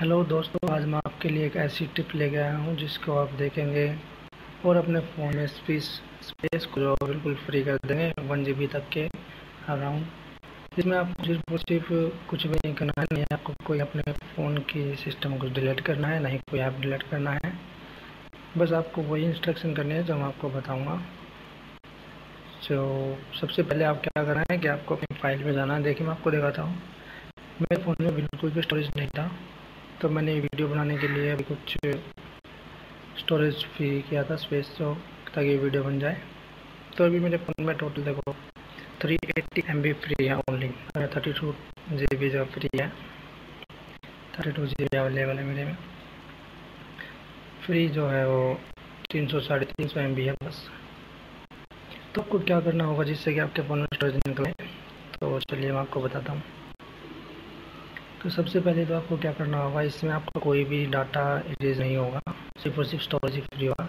Hello दोस्तों, आज मैं आपके लिए एक ऐसी टिप लेके आया हूँ जिसको आप देखेंगे और अपने फ़ोन में स्पेस स्पेस को जो बिल्कुल फ्री कर देंगे, वन जीबी तक के अराउंड। इसमें आपको सिर्फ़ सिर्फ़ कुछ भी नहीं करना है, नहीं आपको कोई अपने फ़ोन की सिस्टम को डिलीट करना है, नहीं कोई ऐप डिलीट करना है। बस आपको वही इंस्ट्रक्शन करनी है जो मैं आपको बताऊँगा। जो सबसे पहले आप क्या करना है कि आपको अपनी फ़ाइल में जाना है। देखिए, मैं आपको दिखाता हूँ। मेरे फ़ोन में बिल्कुल भी स्टोरेज नहीं था। तो मैंने वीडियो बनाने के लिए अभी कुछ स्टोरेज फ्री किया था स्पेस तो ताकि वीडियो बन जाए। तो अभी मेरे फ़ोन में टोटल देखो three eighty M B free है only thirty two G B जो फ्री है thirty two G B available है मेरे में। फ्री जो है वो तीन सौ, साढ़े तीन सौ एम बी है बस। तो आपको क्या करना होगा जिससे कि आपके फ़ोन में स्टोरेज निकले तो चलिए मैं आपको बताता हूँ। तो सबसे पहले तो आपको क्या करना होगा, इसमें आपका कोई भी डाटा इरेज नहीं होगा, सिर्फ़ और सिर्फ़ स्टोरेज ही फ्री होगा।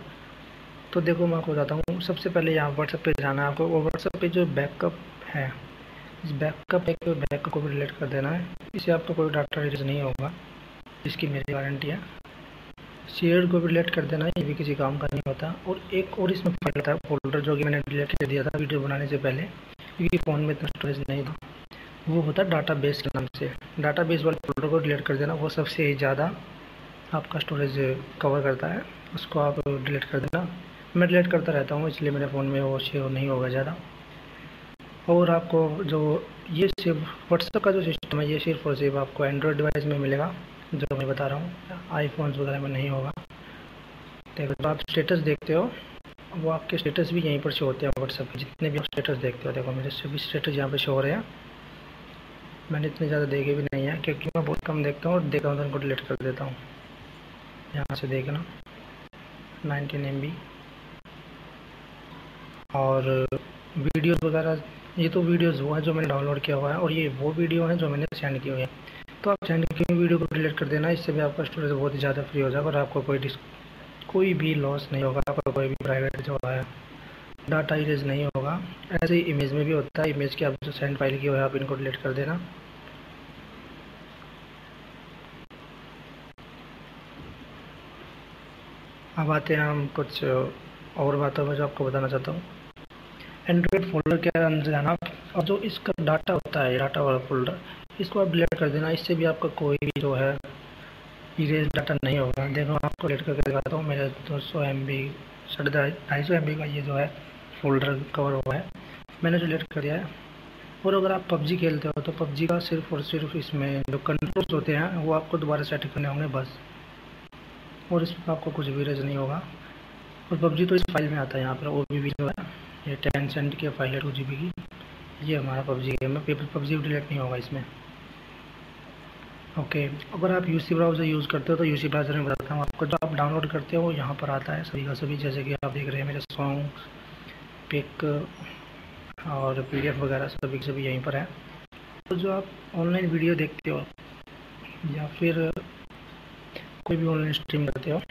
तो देखो मैं आपको बताता हूँ, सबसे पहले यहाँ व्हाट्सएप पे जाना है आपको वो व्हाट्सएप पे जो बैकअप है, इस बैकअप एक बैकअप को भी रिलेट कर देना है, इससे आपका कोई डाटा इरेज नहीं होगा, इसकी मेरी वारंटी है। शेयर को भी डिलीट कर देना है, ये भी किसी काम का नहीं होता, और एक और इसमें फ़ाइल था फोल्डर जो कि मैंने डिलीट कर दिया था वीडियो बनाने से पहले, क्योंकि फ़ोन में इतना स्टोरेज नहीं था। वो होता है डाटा बेस के नाम से। डाटा बेस वाले फोल्डर को डिलीट कर देना, वो सबसे ज़्यादा आपका स्टोरेज कवर करता है। उसको आप डिलीट कर देना। मैं डिलीट करता रहता हूँ, इसलिए मेरे फ़ोन में वो शेयर नहीं होगा ज़्यादा। और आपको जो ये सिर्फ़ व्हाट्सएप का जो सिस्टम है, ये सिर्फ़ और सिर्फ़ आपको एंड्रॉयड डिवाइस में मिलेगा, जो मैं बता रहा हूँ। आईफोन्स वगैरह में नहीं होगा। देखो तो आप स्टेटस देखते हो, वो आपके स्टेटस भी यहीं पर शो होते हैं व्हाट्सएप जितने भी आप स्टेटस देखते हो, देखो, मेरे सभी स्टेटस यहाँ पर शो हो रहे हैं। मैंने इतने ज़्यादा देखे भी नहीं है, क्योंकि मैं बहुत कम देखता हूँ और देखा हूँ तो उनको डिलीट कर देता हूँ। यहाँ से देखना। नाइनटीन एम और वीडियोस वगैरह, ये तो वीडियोस वो है जो मैंने डाउनलोड किया हुआ है और ये वो वीडियो हैं जो मैंने सेंड किए हुए हैं। तो आप सेंड की हुई वीडियो को डिलीट कर देना, इससे भी आपका स्टोरेज बहुत ही ज़्यादा फ्री हो जाएगा और आपको कोई कोई भी लॉस नहीं होगा, आपका कोई भी प्राइवेट जो है डाटा इरेज नहीं होगा। ऐसे ही इमेज में भी होता है इमेज की आप जो सेंड फ़ाइल की हो है आप इनको डिलीट कर देना। अब आते हैं हम कुछ और बातों में जो आपको बताना चाहता हूँ। एंड्रॉयड फोल्डर के अंदर जाना। और जो इसका डाटा होता है डाटा वाला फोल्डर इसको आप डिलीट कर देना। इससे भी आपका कोई भी जो है इरेज डाटा नहीं होगा। देखो आपको डिलीट करके दिखाता हूँ। मेरे दो सौ एम बी साढ़े ढाई सौ एम का ये जो है फोल्डर कवर हुआ है। मैंने जो डिलीट कर दिया है। और अगर आप पबजी खेलते हो तो पबजी का सिर्फ़ और सिर्फ़ इसमें जो कंट्रोल्स होते हैं, वो आपको दोबारा सेट करने होंगे, बस। और इसमें आपको कुछ भी रेज नहीं होगा। और पबजी तो इस फ़ाइल में आता है, यहाँ पर ओ बी जो है, ये टेन सेंट की फ़ाइल है टू जी की, ये हमारा पबजी गेम है। पेपर पबजी डिलीट नहीं होगा इसमें। ओके अगर आप यूसी ब्राउज़र यूज़ करते हो तो यूसी ब्राउज़र में बताता हूँ आपको, जो आप डाउनलोड करते हो, यहाँ पर आता है सभी का सभी, जैसे कि आप देख रहे हैं मेरे सॉन्ग पिक और पीडीएफ वगैरह सभी सभी यहीं पर है। तो जो आप ऑनलाइन वीडियो देखते हो, या फिर कोई भी ऑनलाइन स्ट्रीम करते हो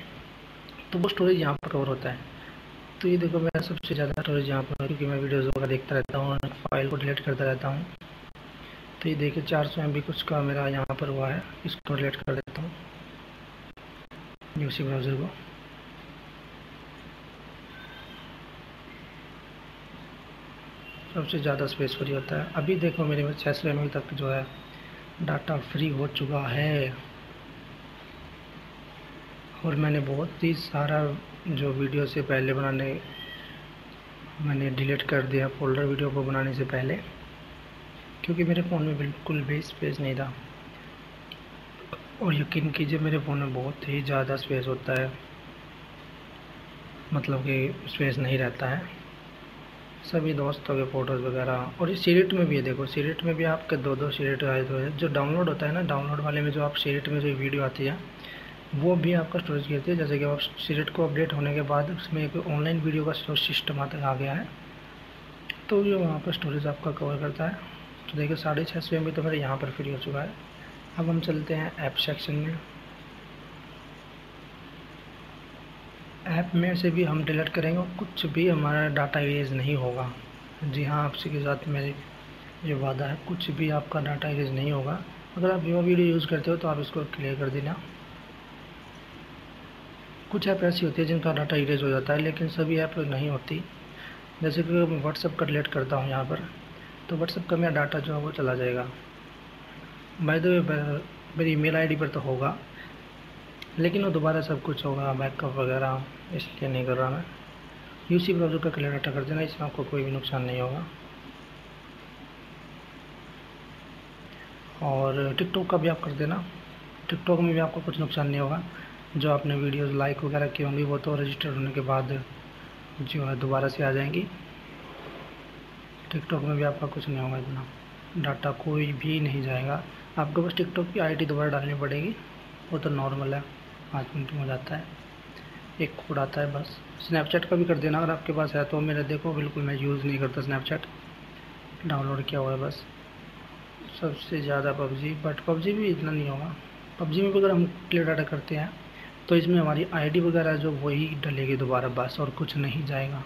तो वो स्टोरेज यहाँ पर कवर होता है। तो ये देखो मैं सबसे ज़्यादा स्टोरेज यहाँ पर क्योंकि मैं वीडियोज़ वगैरह देखता रहता हूँ फ़ाइल को डिलीट करता रहता हूँ। तो ये देखिए, चार सौ एम कुछ का मेरा यहाँ पर हुआ है, इसको डिलीट कर देता हूँ यूसी ब्राउज़र को। सबसे ज़्यादा स्पेस फ्री होता है। अभी देखो, मेरे में छः सौ एम तक जो है डाटा फ्री हो चुका है। और मैंने बहुत ही सारा जो वीडियो से पहले बनाने, मैंने डिलीट कर दिया फोल्डर वीडियो को बनाने से पहले, क्योंकि मेरे फ़ोन में बिल्कुल भी स्पेस नहीं था। और यकीन कीजिए, मेरे फ़ोन में बहुत ही ज़्यादा स्पेस होता है। मतलब कि स्पेस नहीं रहता है। सभी दोस्तों के फ़ोटोज़ वगैरह, और इस सीरीट में भी है, देखो सीरीट में भी आपके दो दो सीरीट आए हुए जो डाउनलोड होता है ना डाउनलोड वाले में जो आप सीरीट में जो वीडियो आती है वो भी आपका स्टोरेज गिरती है जैसे कि आप सीरेट को अपडेट होने के बाद उसमें एक ऑनलाइन वीडियो का स्टोरेज सिस्टम आता आ गया है। तो ये वहाँ पर स्टोरेज आपका कवर करता है। तो देखिए, साढ़े छः सौ एम तो मेरे यहाँ पर फ्री हो चुका है। अब हम चलते हैं ऐप सेक्शन में। ऐप में से भी हम डिलीट करेंगे कुछ भी हमारा डाटा इरेज नहीं होगा। जी हाँ आपसे के साथ मेरे ये वादा है, कुछ भी आपका डाटा इरेज नहीं होगा। अगर आप विवा वीडियो यूज़ करते हो तो आप इसको क्लियर कर देना। कुछ ऐप ऐसी होती है जिनका डाटा इरेज हो जाता है, लेकिन सभी ऐप नहीं होती। जैसे कि मैं व्हाट्सअप का डिलीट करता हूँ यहाँ पर तो व्हाट्सअप का मेरा डाटा जो है वो चला जाएगा। बाय द वे मेरी ईमेल आईडी पर तो होगा, लेकिन वो दोबारा सब कुछ होगा बैकअप वगैरह, इसलिए नहीं कर रहा मैं। यूसी ब्राउज़र का क्लियर डाटा कर देना, इसमें आपको कोई भी नुकसान नहीं होगा। और टिकटॉक का भी आप कर देना। टिकटॉक में भी आपको कुछ नुकसान नहीं होगा। जो आपने वीडियोस लाइक वगैरह की होंगी, वो तो रजिस्टर होने के बाद जो है दोबारा से आ जाएँगी। टिकटॉक में भी आपका कुछ नहीं होगा इतना। डाटा कोई भी नहीं जाएगा। आपको बस टिकटॉक की आईडी दोबारा डालनी पड़ेगी। वो तो नॉर्मल है। पाँच मिनट में हो जाता है। एक कोड आता है बस। स्नैपचैट का भी कर देना अगर आपके पास है तो। मेरा देखो, बिल्कुल मैं यूज़ नहीं करता स्नैपचैट डाउनलोड किया हुआ है बस। सबसे ज़्यादा पबजी बट पबजी भी इतना नहीं होगा। पबजी में भी अगर हम क्लियर डाटा करते हैं तो इसमें हमारी आईडी वगैरह जो वही डलेगी दोबारा बस और कुछ नहीं जाएगा।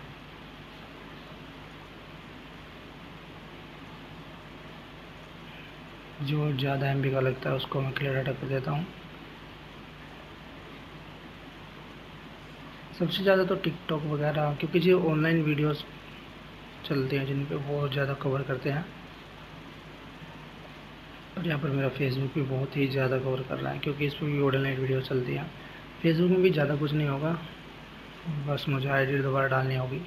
जो ज़्यादा एमबी का लगता है उसको मैं क्लियर डाटा कर देता हूँ। सबसे ज़्यादा तो टिकटॉक वगैरह, क्योंकि जो ऑनलाइन वीडियोस चलते हैं जिन पे बहुत ज़्यादा कवर करते हैं। और यहाँ पर मेरा फेसबुक भी बहुत ही ज़्यादा कवर कर रहा है, क्योंकि इस पर भी ऑनलाइन वीडियो चलती हैं। फेसबुक में भी ज़्यादा कुछ नहीं होगा। बस मुझे आईडी दोबारा डालनी होगी।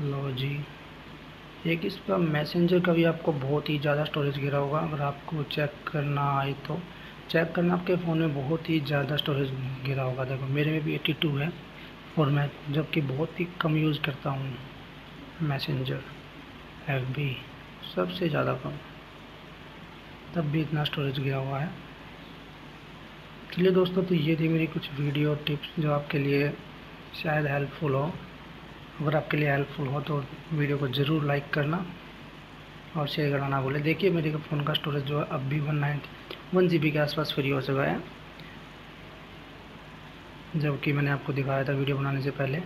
लो जी। एक इस पर मैसेंजर का भी आपको बहुत ही ज़्यादा स्टोरेज गिरा होगा। अगर आपको चेक करना आए तो। चेक करना आपके फ़ोन में बहुत ही ज़्यादा स्टोरेज गिरा होगा। देखो, मेरे में भी 82 है। और मैं जबकि बहुत ही कम यूज़ करता हूँ मैसेंजर बी सबसे ज़्यादा कम। तब भी इतना स्टोरेज गया हुआ है। चलिए दोस्तों तो ये थी मेरी कुछ वीडियो टिप्स जो आपके लिए शायद हेल्पफुल हो। अगर आपके लिए हेल्पफुल हो तो वीडियो को ज़रूर लाइक करना और शेयर करना ना भूलें। देखिए, मेरे फ़ोन का स्टोरेज जो है अब भी वन नाइन्टी वन जी के आसपास फ्री हो चुका है। जबकि मैंने आपको दिखाया था वीडियो बनाने से पहले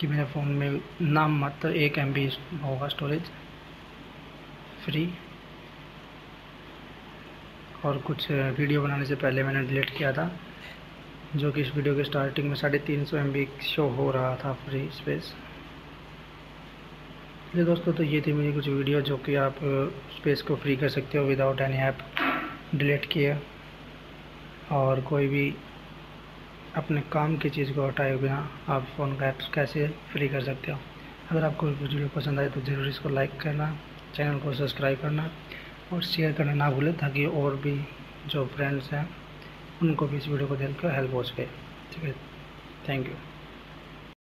कि मेरे फ़ोन में नाम मात्र एक एम होगा स्टोरेज फ्री और कुछ वीडियो बनाने से पहले मैंने डिलीट किया था, जो कि इस वीडियो के स्टार्टिंग में साढ़े तीन सौ एम शो हो रहा था फ्री स्पेस ये दोस्तों तो ये थी मेरी कुछ वीडियो जो कि आप स्पेस को फ्री कर सकते हो विदाउट एनी ऐप डिलीट किए। और कोई भी अपने काम की चीज़ को हटाए बिना आप फ़ोन का ऐप्स कैसे फ्री कर सकते हो। अगर आपको वीडियो पसंद आए तो ज़रूर इसको लाइक करना चैनल को सब्सक्राइब करना। और शेयर करना ना भूलें ताकि और भी जो फ्रेंड्स हैं, उनको भी इस वीडियो को देख कर हेल्प हो सके। ठीक है? Thank you